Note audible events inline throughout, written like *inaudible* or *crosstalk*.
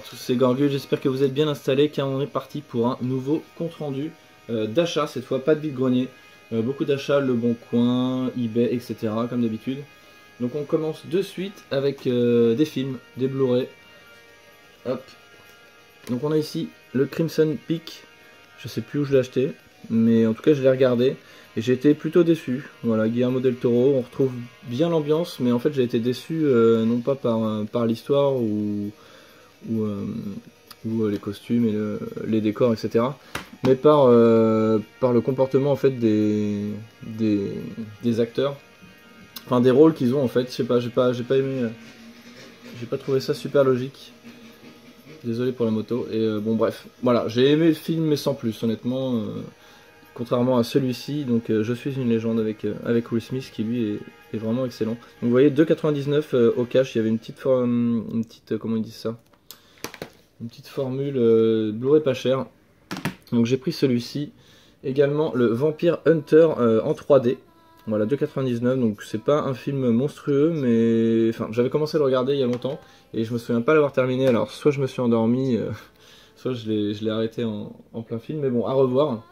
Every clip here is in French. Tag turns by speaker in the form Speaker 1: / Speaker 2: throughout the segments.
Speaker 1: Tous, c'est Gorgul, j'espère que vous êtes bien installés car on est parti pour un nouveau compte rendu euh, d'achat, cette fois pas de vide-grenier, euh, beaucoup d'achats, Le Bon Coin, eBay, etc. comme d'habitude. Donc on commence de suite avec euh, des films, des Blu-ray. Hop. Donc on a ici le Crimson Peak, je sais plus où je l'ai acheté, mais en tout cas je l'ai regardé et j'ai été plutôt déçu. Voilà, Guillermo del Toro, on retrouve bien l'ambiance, mais en fait j'ai été déçu non pas par l'histoire ou ou, euh, euh, les costumes et les décors, etc. Mais par, euh, par le comportement en fait des, des, acteurs, enfin des rôles qu'ils ont en fait. Je sais pas, j'ai pas, j'ai pas aimé, j'ai pas trouvé ça super logique. Désolé pour la moto. Et bon bref, voilà, j'ai aimé le film mais sans plus, honnêtement. contrairement à celui-ci, donc je suis une légende avec, avec Will Smith qui lui est, est vraiment excellent. Donc vous voyez 2,99 au cash, il y avait une petite, une petite comment ils disent ça? Une petite formule euh, Blu-ray pas cher. Donc j'ai pris celui-ci. Également le Vampire Hunter euh, en 3D. Voilà, 2,99. Donc c'est pas un film monstrueux, mais enfin j'avais commencé à le regarder il y a longtemps et je me souviens pas l'avoir terminé. Alors soit je me suis endormi, euh, *laughs* soit je l'ai arrêté en, plein film. Mais bon, à revoir.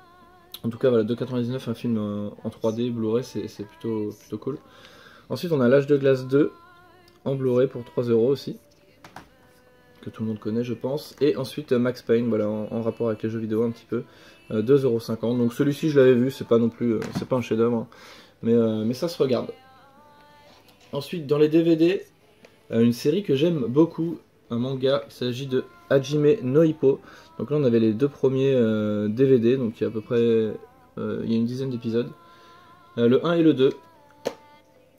Speaker 1: En tout cas, voilà, 2,99 un film en 3D Blu-ray, c'est plutôt, plutôt cool. Ensuite, on a L'âge de glace 2 en Blu-ray pour 3 euros aussi que tout le monde connaît, je pense. Et ensuite euh, Max Payne, voilà, en, rapport avec les jeux vidéo un petit peu, 2,50€. Euh, Donc celui-ci, je l'avais vu, c'est pas non plus, euh, c'est pas un chef-d'œuvre, hein. mais, ça se regarde. Ensuite, dans les DVD, une série que j'aime beaucoup, un manga, il s'agit de Hajime no Hippo. Donc là, on avait les deux premiers DVD, donc il y a à peu près il y a une dizaine d'épisodes. le 1 et le 2.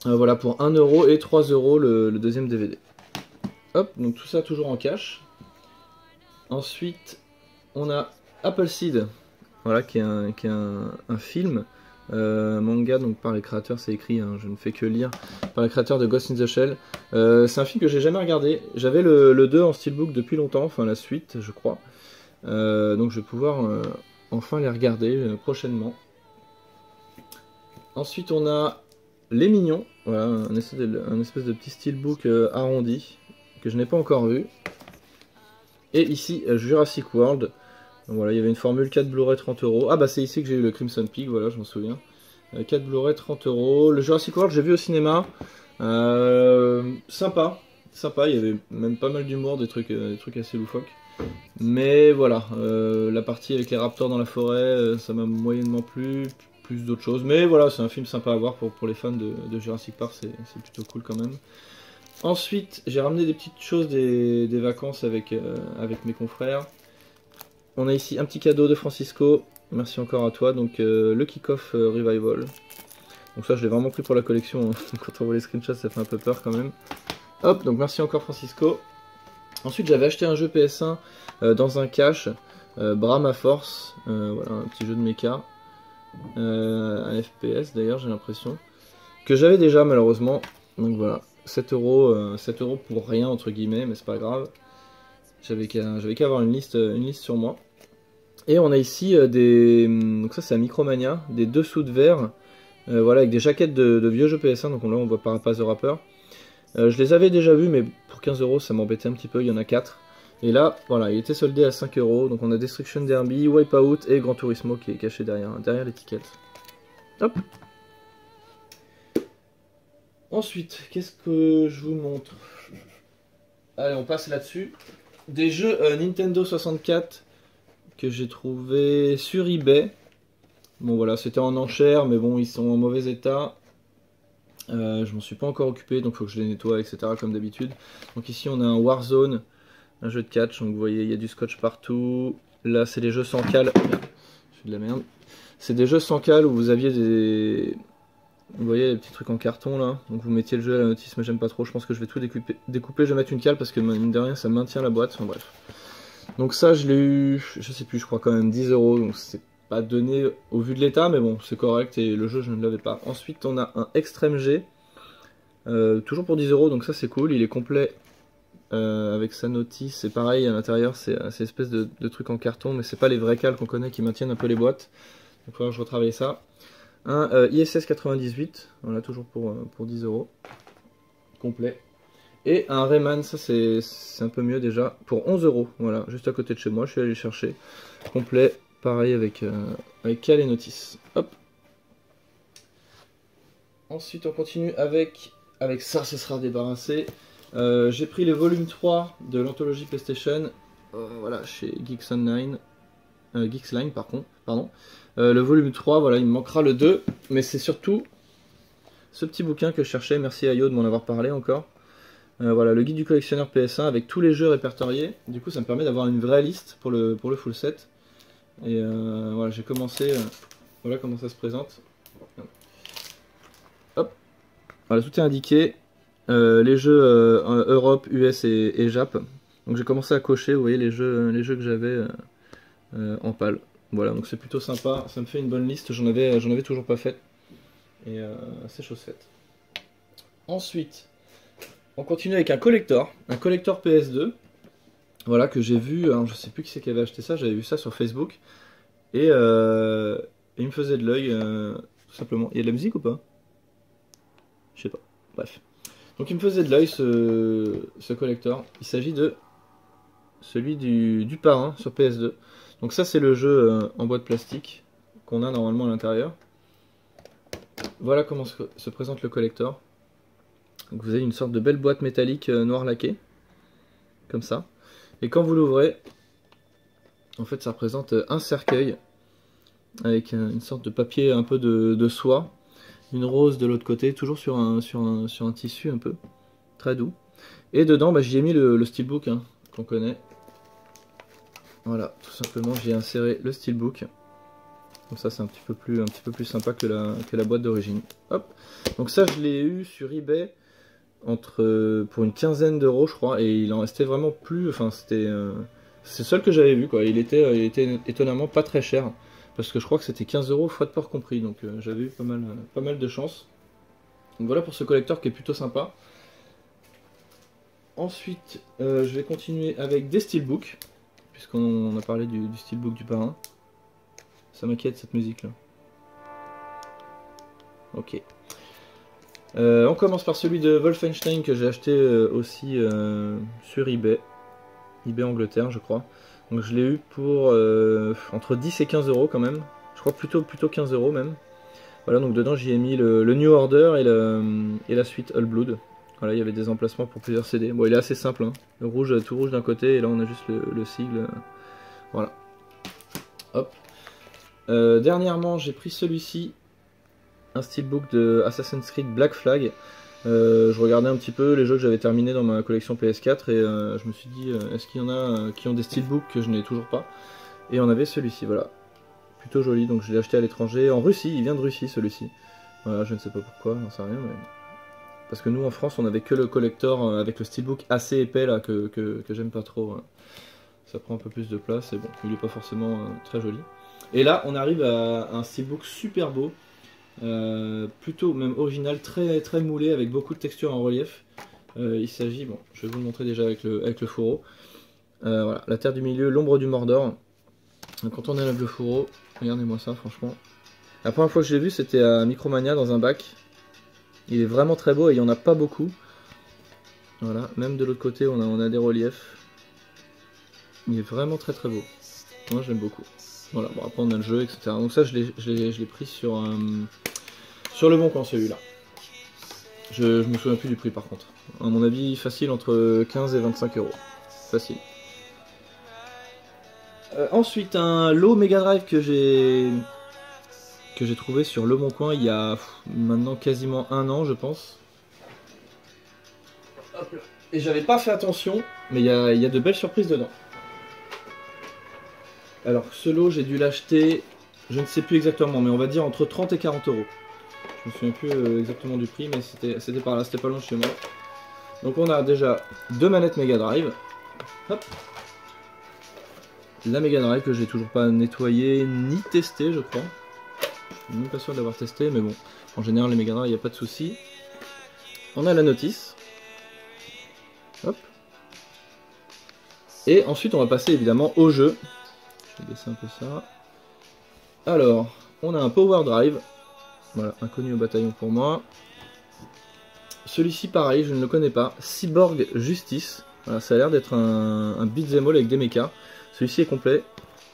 Speaker 1: voilà, pour 1€ et 3€ le, le deuxième DVD. Hop, donc tout ça toujours en cash. Ensuite, on a Apple Seed, voilà, qui est un, film, euh, manga, donc par les créateurs, c'est écrit, hein, je ne fais que lire, par les créateurs de Ghost in the Shell. Euh, c'est un film que j'ai jamais regardé. J'avais le, 2 en steelbook depuis longtemps, enfin la suite, je crois. Euh, donc je vais pouvoir enfin les regarder prochainement. Ensuite, on a Les Mignons, voilà, un espèce de petit steelbook arrondi que je n'ai pas encore vu. Et ici, euh, Jurassic World. voilà, il y avait une formule 4 Blu-ray 30 euros. Ah bah c'est ici que j'ai eu le Crimson Peak, voilà, je m'en souviens. 4 euh, Blu-ray 30 euros. Le Jurassic World, j'ai vu au cinéma. Euh, sympa, sympa, il y avait même pas mal d'humour, des trucs, des trucs assez loufoques. Mais voilà, la partie avec les raptors dans la forêt, ça m'a moyennement plu, plus d'autres choses. Mais voilà, c'est un film sympa à voir pour, les fans de Jurassic Park, c'est plutôt cool quand même. Ensuite, j'ai ramené des petites choses des, vacances avec, euh, avec mes confrères. On a ici un petit cadeau de Francisco. Merci encore à toi. Donc, euh, le kick-off euh, revival. Donc, ça, je l'ai vraiment pris pour la collection. Hein. *laughs* Quand on voit les screenshots, ça fait un peu peur quand même. Hop, donc merci encore Francisco. Ensuite, j'avais acheté un jeu PS1 dans un cache. Brahma Force. voilà, un petit jeu de mecha. un FPS d'ailleurs, j'ai l'impression. Que j'avais déjà malheureusement. Donc voilà, 7 euros, 7 euh, euros pour rien entre guillemets, mais c'est pas grave. J'avais qu'à avoir une liste, une liste sur moi. Et on a ici euh, des. Donc ça c'est un Micromania, des dessous de verre. Euh, voilà, avec des jaquettes de, vieux jeux PS1, donc là on voit Parapace the Rapper. je les avais déjà vus, mais pour 15 euros ça m'embêtait un petit peu, il y en a 4. Et là, voilà, il était soldé à 5 euros. Donc on a Destruction Derby, Wipeout et Gran Turismo qui est caché derrière, derrière l'étiquette. Hop Ensuite, qu'est-ce que je vous montre? Allez, on passe là-dessus. Des jeux euh, Nintendo 64 que j'ai trouvé sur eBay. Bon voilà, c'était en enchère, mais bon, ils sont en mauvais état. Euh, je m'en suis pas encore occupé, donc il faut que je les nettoie, etc. comme d'habitude. Donc ici on a un Warzone, un jeu de catch. Donc vous voyez, il y a du scotch partout. Là, c'est des jeux sans cale. Je fais de la merde. C'est des jeux sans cale où vous aviez des, vous voyez les petits trucs en carton là, donc vous mettiez le jeu à la notice, mais j'aime pas trop, je pense que je vais tout découper, je vais mettre une cale parce que mine de rien ça maintient la boîte, enfin bref. Donc ça je l'ai eu, je sais plus, je crois quand même 10 euros, donc c'est pas donné au vu de l'état, mais bon c'est correct et le jeu je ne l'avais pas. Ensuite on a un Extreme G, euh, toujours pour 10 euros, donc ça c'est cool, il est complet euh, avec sa notice, c'est pareil à l'intérieur c'est espèce de, de truc en carton, mais c'est pas les vrais cales qu'on connaît qui maintiennent un peu les boîtes, donc faudra que je retravaille ça. Un ISS 98, on l'a toujours pour, euh, pour 10 euros, complet. Et un Rayman, ça c'est un peu mieux déjà, pour 11 euros. Voilà, juste à côté de chez moi, je suis allé chercher. Complet, pareil avec, euh, avec Cal et Notice. Hop. Ensuite, on continue avec, avec ça, ce sera débarrassé. Euh, j'ai pris le volume 3 de l'anthologie PlayStation, euh, voilà, chez Geeks Online, euh, par contre, pardon. Le volume 3, voilà, il me manquera le 2, mais c'est surtout ce petit bouquin que je cherchais, merci à Yo de m'en avoir parlé encore. voilà, le guide du collectionneur PS1 avec tous les jeux répertoriés. Du coup, ça me permet d'avoir une vraie liste pour le, pour le full set. Et voilà, j'ai commencé. voilà comment ça se présente. Hop. Voilà, tout est indiqué. Euh, les jeux euh, Europe, US et, Jap. Donc j'ai commencé à cocher, vous voyez, les jeux, les jeux que j'avais euh, en pâle. Voilà, donc c'est plutôt sympa, ça me fait une bonne liste, j'en avais, toujours pas fait. Et c'est chose faite. Ensuite, on continue avec un collector, un collector PS2. Voilà, que j'ai vu, alors je sais plus qui c'est qui avait acheté ça, j'avais vu ça sur Facebook. Et, il me faisait de l'œil, tout simplement. Il y a de la musique ou pas? Je sais pas. Bref. Donc il me faisait de l'œil ce, collector. Il s'agit de celui du, parrain sur PS2. Donc ça c'est le jeu euh, en bois de plastique qu'on a normalement à l'intérieur. Voilà comment se, présente le collector. vous avez une sorte de belle boîte métallique euh, noir laquée. Comme ça. Et quand vous l'ouvrez, en fait ça représente euh, un cercueil avec une sorte de papier un peu de soie une rose de l'autre côté, toujours sur un, sur, un, sur un tissu un peu, très doux. Et dedans, bah, j'y ai mis le, steelbook hein, qu'on connaît. Voilà, tout simplement, j'ai inséré le steelbook. Donc ça, c'est un petit peu plus, un peu plus sympa que la, boîte d'origine. Hop. Donc ça, je l'ai eu sur eBay entre pour une quinzaine d'euros, je crois, et il en restait vraiment plus. Enfin, c'était euh, c'est le seul que j'avais vu, quoi. Il était, il était étonnamment pas très cher parce que je crois que c'était 15 euros frais de port compris, donc euh, j'avais eu pas mal, euh, de chance. Donc voilà pour ce collecteur qui est plutôt sympa. Ensuite, euh, je vais continuer avec des steelbooks, puisqu'on a parlé du, steelbook du parrain. Ça m'inquiète cette musique là. Ok. on commence par celui de Wolfenstein que j'ai acheté aussi sur eBay. eBay Angleterre, je crois. Donc je l'ai eu pour euh, entre 10 et 15 euros quand même. Je crois plutôt, plutôt 15 euros même. Voilà, donc dedans j'y ai mis le, New Order et, la suite All Blood. Voilà, il y avait des emplacements pour plusieurs CD. Bon, il est assez simple. Hein. Le rouge, tout rouge d'un côté et là on a juste le, sigle. Voilà. Hop. Euh, dernièrement, j'ai pris celui-ci. Un steelbook de Assassin's Creed Black Flag. Euh, je regardais un petit peu les jeux que j'avais terminés dans ma collection PS4 et euh, je me suis dit est-ce qu'il y en a qui ont des steelbooks que je n'ai toujours pas? Et on avait celui-ci, voilà. Plutôt joli, donc je l'ai acheté à l'étranger, en Russie, il vient de Russie celui-ci. Voilà, je ne sais pas pourquoi, j'en sais rien. Parce que nous en France on avait que le collector avec le steelbook assez épais là que, j'aime pas trop. Hein. Ça prend un peu plus de place et bon, il est pas forcément très joli. Et là on arrive à un steelbook super beau euh, plutôt même original, très, très moulé avec beaucoup de textures en relief. Euh, il s'agit, bon, je vais vous le montrer déjà avec le, fourreau. Euh, voilà, la terre du milieu, l'ombre du Mordor. quand on enlève le fourreau, regardez-moi ça, franchement. La première fois que je l'ai vu, c'était à Micromania dans un bac. Il est vraiment très beau et il n'y en a pas beaucoup. Voilà, même de l'autre côté, on a, des reliefs. Il est vraiment très très beau. Moi, j'aime beaucoup. Voilà, bon après on a le jeu, etc. Donc ça je l'ai pris sur, euh, sur le bon coin celui-là. Je, je me souviens plus du prix par contre. À mon avis facile entre 15 et 25 euros. Facile. Euh, ensuite un lot Mega Drive que j'ai que j'ai trouvé sur Le Bon Coin il y a maintenant quasiment un an je pense. Et j'avais pas fait attention, mais il y il y a de belles surprises dedans. Alors, ce lot, j'ai dû l'acheter, je ne sais plus exactement, mais on va dire entre 30 et 40 euros. Je me souviens plus euh, exactement du prix, mais c'était par là, c'était pas loin de chez moi. Donc on a déjà deux manettes Mega Drive. Hop. La Mega Drive que j'ai toujours pas nettoyée ni testée, je crois. Je suis même pas sûr d'avoir testé, mais bon, en général les Mega Drive, il n'y a pas de souci. On a la notice. Hop. Et ensuite on va passer évidemment au jeu. Je vais baisser un peu ça. Alors, on a un Power Drive. Voilà, inconnu au bataillon pour moi. celui-ci pareil, je ne le connais pas. Cyborg Justice. ça a l'air d'être un, un beat'em all avec des mechas. Celui-ci est complet.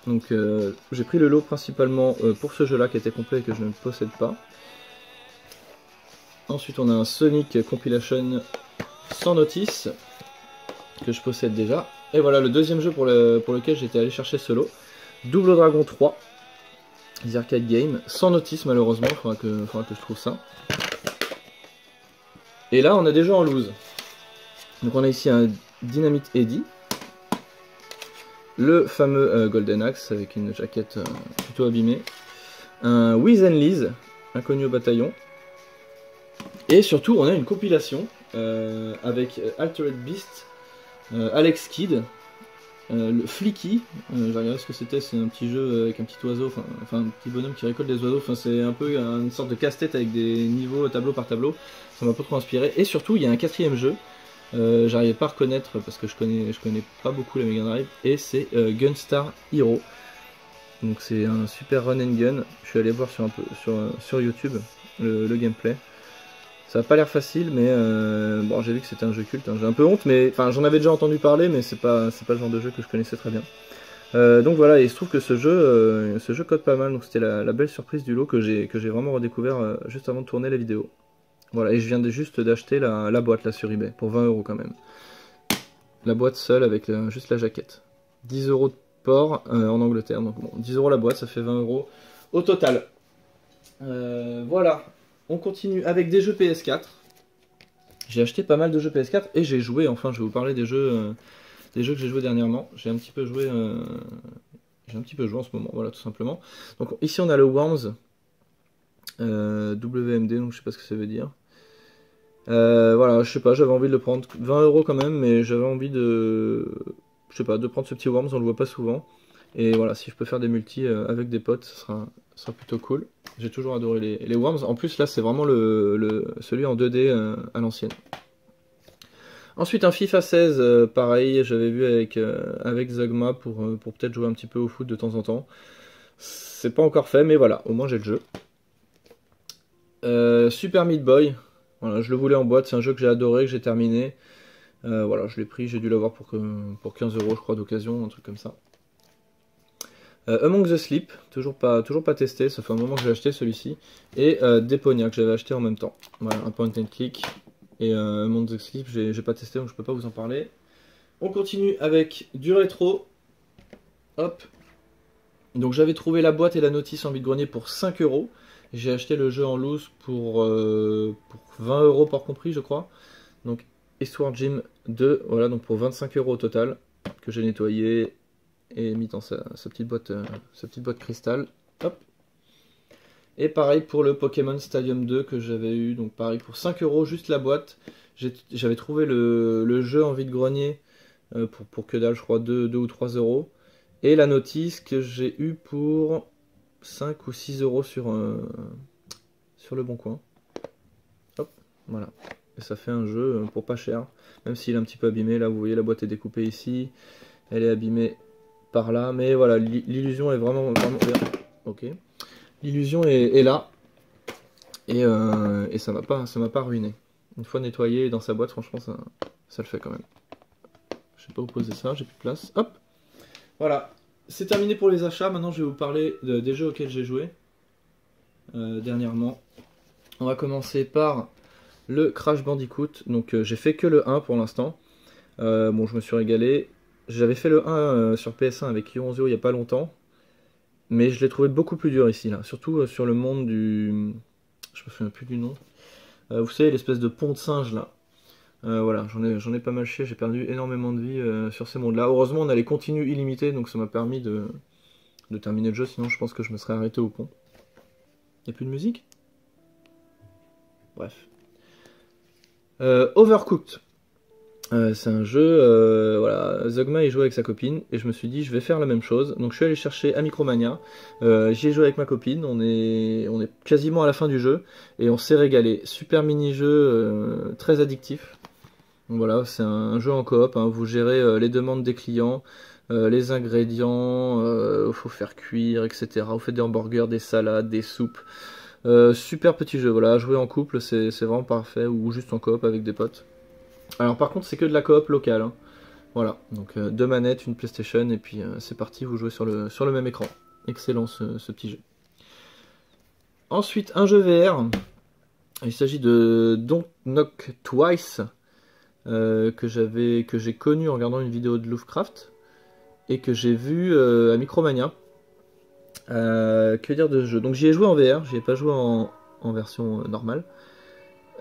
Speaker 1: Donc euh, j'ai pris le lot principalement euh, pour ce jeu-là qui était complet et que je ne possède pas. Ensuite on a un Sonic Compilation sans notice que je possède déjà. Et voilà le deuxième jeu pour, lequel j'étais allé chercher ce lot. Double Dragon 3. Les arcade games. Sans notice malheureusement, il faudra que, que je trouve ça. Et là on a des jeux en loose. Donc on a ici un Dynamite Eddy le fameux euh, Golden Axe avec une jaquette euh, plutôt abîmée, un Wiz and Liz, inconnu au bataillon, et surtout on a une compilation euh, avec Altered Beast, Alex Kidd, le Flicky, j'ai regardé ce que c'était, c'est un petit jeu avec un petit oiseau, enfin un petit bonhomme qui récolte des oiseaux, c'est un peu une sorte de casse-tête avec des niveaux tableau par tableau, ça m'a pas trop inspiré, et surtout il y a un quatrième jeu, euh, j'arrivais pas à reconnaître parce que je connais, je connais pas beaucoup la Mega Drive. Et c'est euh, Gunstar Hero. Donc c'est un super run and gun. Je suis allé voir sur, un peu, sur, sur YouTube le, gameplay. Ça a pas l'air facile, mais euh, bon, j'ai vu que c'était un jeu culte. J'ai un peu honte, mais enfin j'en avais déjà entendu parler, mais c'est pas pas le genre de jeu que je connaissais très bien. donc voilà, et il se trouve que ce jeu, ce jeu code pas mal. Donc c'était la, belle surprise du lot que j'ai vraiment redécouvert juste avant de tourner la vidéo. Voilà, et je viens juste d'acheter la, boîte là sur eBay, pour 20 euros quand même. La boîte seule avec euh, juste la jaquette. 10 euros de port euh, en Angleterre, donc bon, 10 euros la boîte, ça fait 20 euros au total. Euh, voilà, on continue avec des jeux PS4. J'ai acheté pas mal de jeux PS4 et j'ai joué, enfin je vais vous parler des jeux, des jeux que j'ai joué dernièrement. J'ai un petit peu joué, j'ai un petit peu joué en ce moment, voilà tout simplement. Donc ici on a le Worms, WMD, donc je sais pas ce que ça veut dire. Euh, voilà, je sais pas, j'avais envie de le prendre 20 euros quand même, mais j'avais envie de, je sais pas, de prendre ce petit Worms, on le voit pas souvent. Et voilà, si je peux faire des multis euh, avec des potes, ce sera, plutôt cool. J'ai toujours adoré les, Worms. En plus, là, c'est vraiment le, celui en 2D euh, à l'ancienne. Ensuite, un FIFA 16, pareil, j'avais vu avec, Zagma pour, pour peut-être jouer un petit peu au foot de temps en temps. C'est pas encore fait, mais voilà, au moins j'ai le jeu. Super Meat Boy, voilà, je le voulais en boîte, c'est un jeu que j'ai adoré, que j'ai terminé. Euh, voilà, je l'ai pris, j'ai dû l'avoir pour, pour 15 euros, je crois, d'occasion, un truc comme ça. Euh, Among the Sleep, toujours pas, toujours pas testé, ça fait un moment que j'ai acheté celui-ci. Et euh, Deponia, que j'avais acheté en même temps. Voilà, un point and click. Et euh, Among the Sleep, j'ai pas testé, donc je peux pas vous en parler. On continue avec du rétro. Hop. Donc j'avais trouvé la boîte et la notice en vide-grenier pour 5 euros. J'ai acheté le jeu en loose pour, euh, pour 20 euros par compris, je crois. Donc, Histoire Gym 2, voilà, donc pour 25 euros au total, que j'ai nettoyé et mis dans sa, petite boîte, euh, sa petite boîte cristal. Hop. Et pareil pour le Pokémon Stadium 2 que j'avais eu, donc pareil pour 5 euros, juste la boîte. J'avais trouvé le, jeu en vide-grenier euh, pour, pour que dalle, je crois, 2, 2 ou 3 euros. Et la notice que j'ai eu pour 5 ou 6 euros sur, euh, sur le bon coin. Hop, voilà. Et ça fait un jeu euh, pour pas cher, même s'il est un petit peu abîmé. Là, vous voyez, la boîte est découpée ici. Elle est abîmée par là. Mais voilà, l'illusion est vraiment, vraiment Ok. L'illusion est, là. Et, euh, et ça m'a pas, pas ruiné. Une fois nettoyé dans sa boîte, franchement, ça, le fait quand même. Je sais pas où poser ça, j'ai plus de place. Hop Voilà, c'est terminé pour les achats. Maintenant, je vais vous parler des jeux auxquels j'ai joué euh, dernièrement. On va commencer par le Crash Bandicoot. Donc, euh, j'ai fait que le 1 pour l'instant. Euh, bon, je me suis régalé. J'avais fait le 1 sur PS1 avec Ionzio il n'y a pas longtemps. Mais je l'ai trouvé beaucoup plus dur ici, là. Surtout sur le monde du... Je me souviens plus du nom. vous savez, l'espèce de pont de singe, là. Euh, voilà, j'en ai, pas mal chié, j'ai perdu énormément de vie euh, sur ces mondes-là. Heureusement, on a les continues illimités, donc ça m'a permis de, terminer le jeu, sinon je pense que je me serais arrêté au pont. Y'a plus de musique? Bref. Euh, Overcooked. c'est un jeu, voilà, Zogma il joue avec sa copine, et je me suis dit je vais faire la même chose. Donc je suis allé chercher à Micromania, j'y ai joué avec ma copine, on est, on est quasiment à la fin du jeu, et on s'est régalé. Super mini-jeu, très addictif voilà, c'est un, jeu en coop, hein. vous gérez euh, les demandes des clients, euh, les ingrédients, il euh, faut faire cuire, etc. Vous faites des hamburgers, des salades, des soupes. Super petit jeu, voilà, jouer en couple, c'est vraiment parfait, ou juste en coop avec des potes. Alors par contre, c'est que de la coop locale. Hein. Voilà, donc deux manettes, une PlayStation, et puis c'est parti, vous jouez sur le, sur le même écran. Excellent ce, petit jeu. Ensuite, un jeu VR. Il s'agit de Don't Knock Twice, que j'avais que j'ai connu en regardant une vidéo de Lovecraft et que j'ai vu à Micromania. Euh, que dire de ce jeu? Donc j'y ai joué en VR, j'y ai pas joué en, version euh, normale.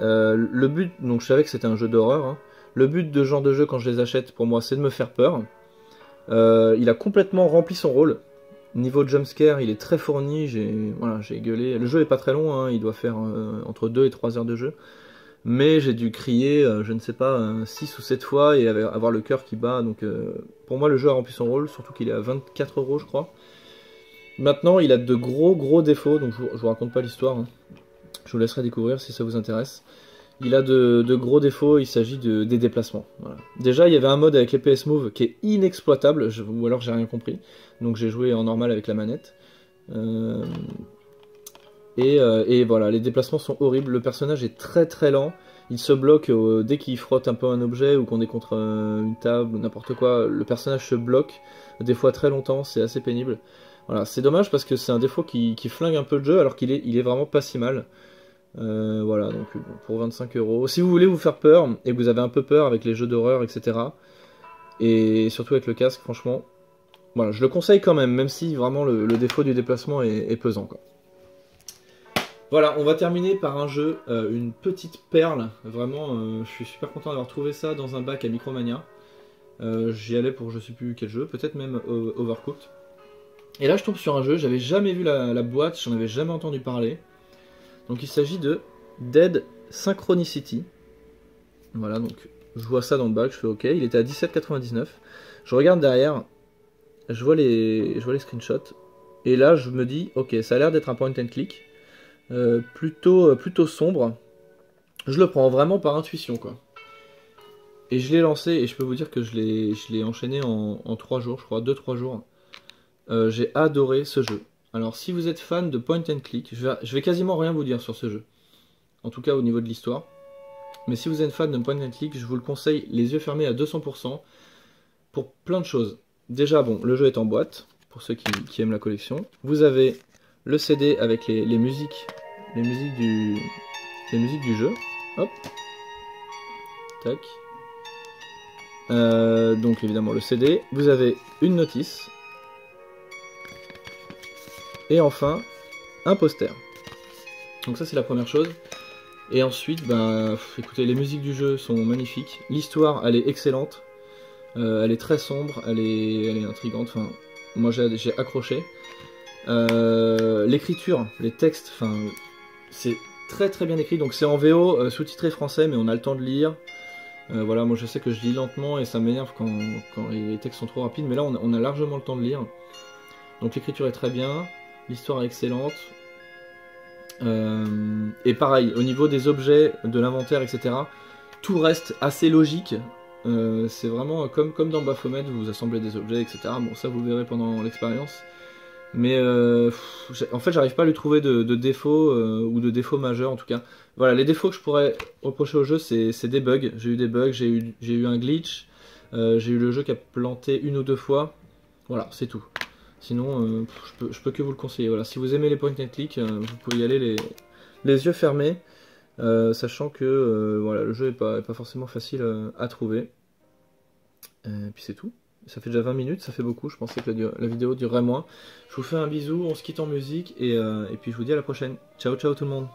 Speaker 1: Euh, le but, donc je savais que c'était un jeu d'horreur. Hein. Le but de ce genre de jeu quand je les achète pour moi c'est de me faire peur. il a complètement rempli son rôle. Niveau jumpscare, il est très fourni, j'ai gueulé. Le jeu est pas très long, hein. il doit faire entre 2 et 3 heures de jeu. Mais j'ai dû crier, je ne sais pas, 6 ou 7 fois et avoir le cœur qui bat. Donc pour moi le jeu a rempli son rôle, surtout qu'il est à 24 euros je crois. Maintenant, il a de gros gros défauts, donc je, vous raconte pas l'histoire. Hein. Je vous laisserai découvrir si ça vous intéresse. Il a de, gros défauts, il s'agit de, des déplacements. Déjà, il y avait un mode avec les PS Move qui est inexploitable, ou alors j'ai rien compris. Donc j'ai joué en normal avec la manette. Euh, euh, et, voilà, les déplacements sont horribles. Le personnage est très très lent. Il se bloque euh, dès qu'il frotte un peu un objet ou qu'on est contre une table ou n'importe quoi. Le personnage se bloque, des fois très longtemps, c'est assez pénible. Voilà, c'est dommage parce que c'est un défaut qui, flingue un peu le jeu alors qu'il est, vraiment pas si mal. Euh, voilà, donc pour 25 euros. Si vous voulez vous faire peur et que vous avez un peu peur avec les jeux d'horreur, etc. Et surtout avec le casque, franchement, voilà, je le conseille quand même, même si vraiment le, défaut du déplacement est, pesant. Voilà, on va terminer par un jeu, euh, une petite perle. Vraiment, euh, je suis super content d'avoir trouvé ça dans un bac à Micromania. J'y allais pour je sais plus quel jeu, peut-être même Overcooked. Et là, je tombe sur un jeu, j'avais jamais vu la, boîte, j'en avais jamais entendu parler. Donc, il s'agit de Dead Synchronicity. Voilà, donc je vois ça dans le bac, je fais OK. Il était à 17,99. Je regarde derrière, je vois les, je vois les screenshots. Et là, je me dis, OK, ça a l'air d'être un point and click. Euh, plutôt, euh, plutôt sombre. Je le prends vraiment par intuition, quoi. Et je l'ai lancé, et je peux vous dire que je l'ai enchaîné en, en 3 jours, je crois, 2-3 jours. Euh, j'ai adoré ce jeu. Alors si vous êtes fan de point and click, je vais, quasiment rien vous dire sur ce jeu. En tout cas au niveau de l'histoire. Mais si vous êtes fan de point and click, je vous le conseille les yeux fermés à 200% pour plein de choses. Déjà bon, le jeu est en boîte, pour ceux qui, aiment la collection. Vous avez le CD avec les, musiques, les musiques du, jeu. Hop. Tac. Euh, donc évidemment le CD. Vous avez une notice et enfin, un poster. Donc ça c'est la première chose. Et ensuite, ben, écoutez, les musiques du jeu sont magnifiques. L'histoire, elle est excellente. Euh, elle est très sombre, elle est, elle est intrigante. Enfin, moi j'ai accroché. Euh, l'écriture, les textes, enfin, c'est très très bien écrit. Donc c'est en VO, euh, sous-titré français, mais on a le temps de lire. voilà, moi je sais que je lis lentement et ça m'énerve quand, les textes sont trop rapides, mais là on a largement le temps de lire. Donc l'écriture est très bien l'histoire est excellente. Euh, et pareil, au niveau des objets, de l'inventaire, etc., tout reste assez logique. Euh, c'est vraiment comme, comme dans Baphomet, vous assemblez des objets, etc. Bon, ça vous verrez pendant l'expérience. Mais euh, en fait, j'arrive pas à lui trouver de, défauts ou de défauts majeurs en tout cas. Voilà, les défauts que je pourrais reprocher au jeu, c'est des bugs. J'ai eu des bugs, j'ai eu, un glitch, j'ai eu le jeu qui a planté une ou deux fois. Voilà, c'est tout. Sinon, euh, je, peux, que vous le conseiller. Voilà, si vous aimez les point and click, euh, vous pouvez y aller les, yeux fermés, euh, sachant que voilà, le jeu n'est pas, pas, forcément facile à trouver. Et puis c'est tout. Ça fait déjà 20 minutes, ça fait beaucoup. Je pensais que la, vidéo durerait moins. Je vous fais un bisou, on se quitte en musique et, et puis je vous dis à la prochaine. Ciao, ciao tout le monde.